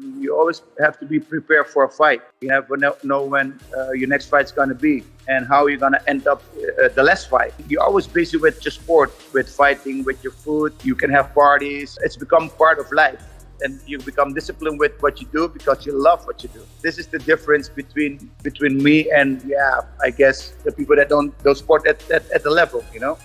you always have to be prepared for a fight. You have to know when uh, your next fight's going to be and how you're going to end up uh, the last fight. You're always busy with your sport, with fighting, with your food. You can have parties. It's become part of life and you become disciplined with what you do because you love what you do. This is the difference between between me and yeah, I guess the people that don't don't sport at, at, at the level, you know.